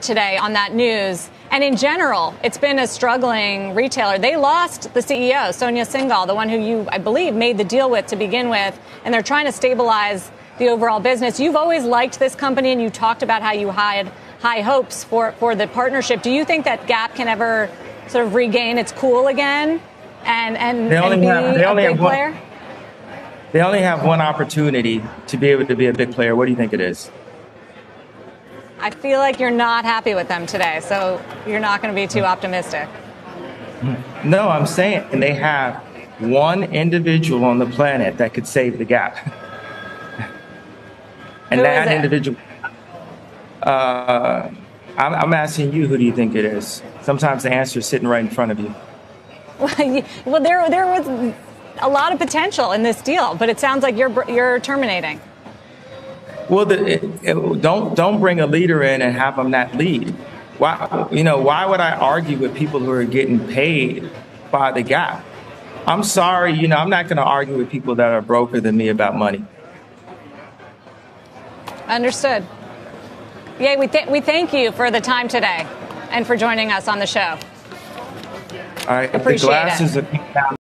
today on that news. And in general, it's been a struggling retailer. They lost the CEO, Sonia Syngal, the one who you, I believe, made the deal with to begin with, and they're trying to stabilize the overall business. You've always liked this company, and you talked about how you had high hopes for, for the partnership. Do you think that Gap can ever sort of regain its cool again and, and, They only and be have- a only big one- player? They only have one opportunity to be able to be a big player. What do you think it is? I feel like you're not happy with them today, so you're not going to be too optimistic. No, I'm saying they have one individual on the planet that could save the gap. and Who is that it? individual, uh, I'm, I'm asking you, who do you think it is? Sometimes the answer is sitting right in front of you. well, there, there was a lot of potential in this deal, but it sounds like you're, you're terminating. Well, the, it, it- don't don't bring a leader in and have them not lead. Why you know why would I argue with people who are getting paid by the gap? I'm sorry, you know I'm not going to argue with people that are broker than me about money. Understood. Ye, we, th- we thank you for the time today and for joining us on the show. All right, if the Appreciate it.